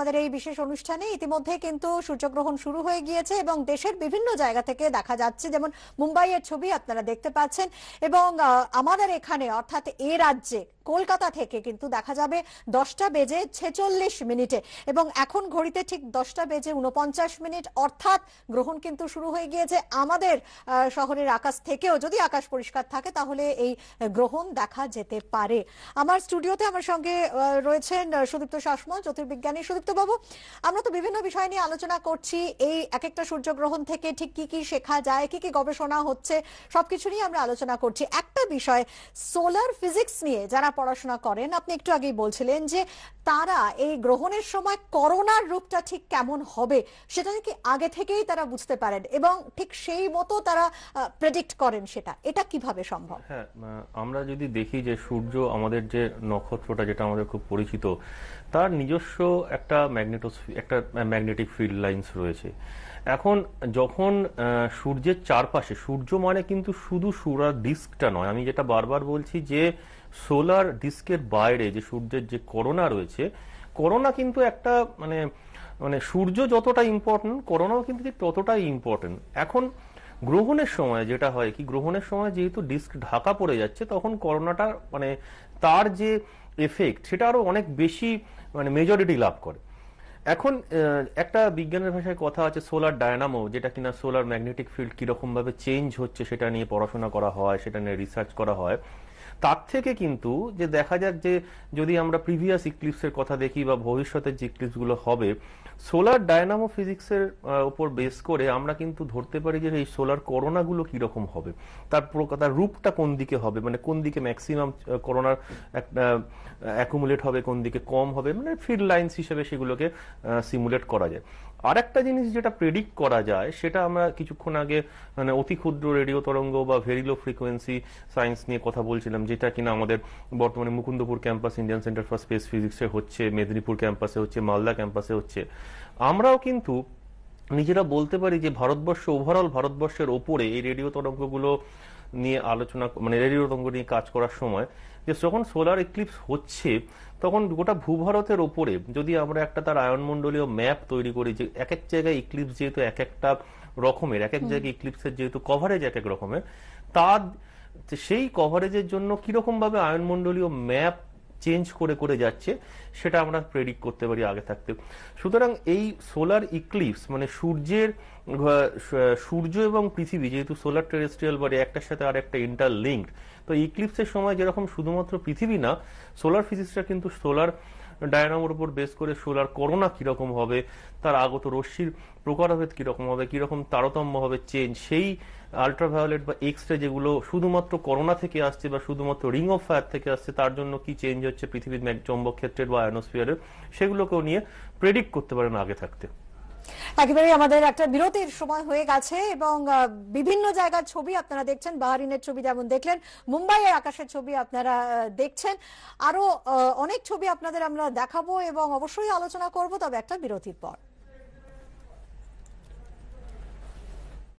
আমাদের এই বিশেষ অনুষ্ঠানে ইতিমধ্যে কিন্তু সূর্যগ্রহণ শুরু হয়ে গিয়েছে এবং দেশের বিভিন্ন জায়গা থেকে দেখা যাচ্ছে, যেমন মুম্বাইয়ের ছবি আপনারা দেখতে পাচ্ছেন এবং আমাদের এখানে অর্থাৎ এ রাজ্যে কলকাতা থেকে কিন্তু দেখা যাবে দশটা বেজে ছেচল্লিশ মিনিটে এবং এখন ঘড়িতে ঠিক দশটা বেজে উনপঞ্চাশ মিনিট অর্থাৎ গ্রহণ কিন্তু শুরু হয়ে গিয়েছে আমাদের শহরের আকাশ থেকেও। যদি আকাশ পরিষ্কার থাকে তাহলে এই গ্রহণ দেখা যেতে পারে। আমার স্টুডিওতে আমার সঙ্গে রয়েছেন সুদীপ্ত শাসমল, জ্যোতির্বিজ্ঞানী। সুদীপ্ত বাবু আমরা তো বিভিন্ন বিষয় নিয়ে আলোচনা করছি। এই এক একটা সূর্যগ্রহণ থেকে ঠিক কি কি শেখা যায়, কি কি গবেষণা হচ্ছে, সবকিছু নিয়ে আমরা আলোচনা করছি। একটা বিষয় সোলার ফিজিক্স নিয়ে যারা পড়াশোনা করেন, আপনি একটু আগেই বলছিলেন যে তারা এই গ্রহণের সময় করোনার রূপটা ঠিক কেমন হবে, সেটা নাকি আগে থেকেই তারা বুঝতে পারেন এবং ঠিক সেই মতো তারা প্রেডিক্ট করেন সেটা। এটা কীভাবে সম্ভব? হ্যাঁ আমরা যদি দেখি যে সূর্য আমাদের যে নক্ষত্রটা, যেটা আমাদের খুব পরিচিত, তার নিজস্ব একটা ম্যাগনেটোস একটা ম্যাগনেটিক ফিল্ড লাইন্স রয়েছে। এখন যখন সূর্যের চারপাশে, সূর্য মানে কিন্তু শুধু সুরার ডিস্কটা নয়। আমি যেটা বারবার বলছি যে সোলার ডিস্কের বাইরে যে সূর্যের যে করোনা রয়েছে করোনা কিন্তু একটা মানে মানে সূর্য যতটা ইম্পর্টেন্ট করোনাও কিন্তু ততটাই ইম্পর্টেন্ট এখন গ্রহণের সময় যেটা হয় কি, গ্রহণের সময় যেহেতু ডিস্ক ঢাকা পড়ে যাচ্ছে, তখন করোনাটা মানে তার যে এফেক্ট সেটা আরও অনেক বেশি মানে মেজরিটি লাভ করে। এখন একটা বিজ্ঞানের ভাষায় কথা আছে সোলার ডায়নামো, যেটা কিনা সোলার ম্যাগনেটিক ফিল্ড কীরকম ভাবে চেঞ্জ হচ্ছে সেটা নিয়ে পড়াশোনা করা হয়, সেটা নিয়ে রিসার্চ করা হয়। তার থেকে কিন্তু যে দেখা যাক যে যদি আমরা প্রিভিয়াস ইক্লিপসের কথা দেখি বা ভবিষ্যতের যে ইক্লিপসগুলো হবে সোলার ডায়নামো ফিজিক্সের উপর বেস করে আমরা কিন্তু ধরতে পারি যে এই সোলার করোনা গুলো কীরকম হবে। তার তার রূপটা কোন দিকে হবে? মানে কোন দিকে ম্যাক্সিমাম করোনার একটা অ্যাকুমুলেট হবে, কোন দিকে কম হবে? মানে ফিল্ড লাইন্স হিসেবে সেগুলোকে সিমুলেট করা যায়। আর একটা জিনিস যেটা প্রেডিক্ট করা যায়, সেটা আমরা কিছুক্ষণ আগে মানে অতি ক্ষুদ্র রেডিও তরঙ্গ বা ভেরিলো ফ্রিকোয়েন্সি সায়েন্স নিয়ে কথা বলছিলাম যেটা কিনা আমাদের বর্তমানে Mukundapur campus Indian centre for space ফিজিক্সে হচ্ছে মেদিনীপুর ক্যাম্পাসে হচ্ছে মালদা ক্যাম্পাসে হচ্ছে। আমরাও কিন্তু নিজেরা বলতে পারি যে ভারতবর্ষ ওভারঅল ভারতবর্ষের ওপরে এই রেডিও তরঙ্গগুলো নিয়ে আলোচনা মানে রেডিও তরঙ্গ নিয়ে কাজ করার সময় যে যখন সোলার এক্লিপস হচ্ছে তখন গোটা ভূভারতের ওপরে যদি আমরা একটা তার আয়নমণ্ডলীয় ম্যাপ তৈরি করি যে এক এক জায়গায় ইক্লিপস যেহেতু এক একটা রকমের এক এক জায়গায় ইক্লিপসের যেহেতু কভারেজ এক এক রকমের তার সেই কভারেজের জন্য কীরকম ভাবে আয়নমণ্ডলীয় ম্যাপ চেঞ্জ করে করে যাচ্ছে, সেটা আমরা প্রেডিক্ট করতে পারি আগে থাকতে। সুতরাং এই সোলার ইক্লিপস মানে সূর্যের সূর্য এবং পৃথিবী, যেহেতু সোলার টেরেস্ট্রিয়াল বডি একটার সাথে আর একটা ইন্টারলিঙ্কড তো ইক্লিপসের সময় যেরকম শুধুমাত্র পৃথিবী না সোলার ফিজিক্সটা কিন্তু সোলার ডায়নামোর উপর বেস করে সোলার করোনা কীরকম হবে, তার আগত রশ্মির প্রকারভেদ কীরকম হবে, কীরকম তারতম্য হবে চেঞ্জ, সেই আলট্রাভায়োলেট বা এক্স রে যেগুলো শুধুমাত্র করোনা থেকে আসছে বা শুধুমাত্র রিং অফ ফায়ার থেকে আসছে, তার জন্য কি চেঞ্জ হচ্ছে পৃথিবীর চৌম্বক ক্ষেত্রের বা আয়নোস্ফিয়ারের সেগুলোকেও নিয়ে প্রেডিক্ট করতে পারেন আগে থাকতে। একেবারে আমাদের একটা বিরতির সময় হয়ে গেছে এবং বিভিন্ন জায়গার ছবি আপনারা দেখছেন, বাহারিনের ছবি যেমন দেখলেন, মুম্বাইয়ের আকাশের ছবি আপনারা দেখছেন। আরও অনেক ছবি আপনাদের আমরা দেখাবো এবং অবশ্যই আলোচনা করব, তবে একটা বিরতির পর।